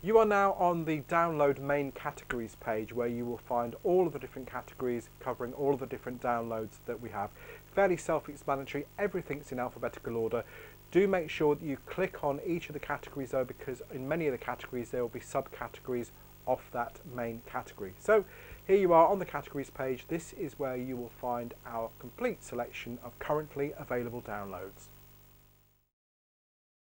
You are now on the download main categories page where you will find all of the different categories covering all of the different downloads that we have. Fairly self-explanatory, everything's in alphabetical order. Do make sure that you click on each of the categories though because in many of the categories there will be subcategories off that main category. So here you are on the categories page. This is where you will find our complete selection of currently available downloads.